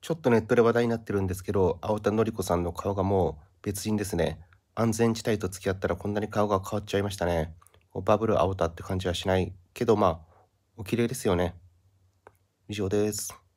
ちょっとネットで話題になってるんですけど、青田のり子さんの顔がもう別人ですね。安全地帯と付き合ったらこんなに顔が変わっちゃいましたね。バブル青田って感じはしないけど、まあ、お綺麗ですよね。以上です。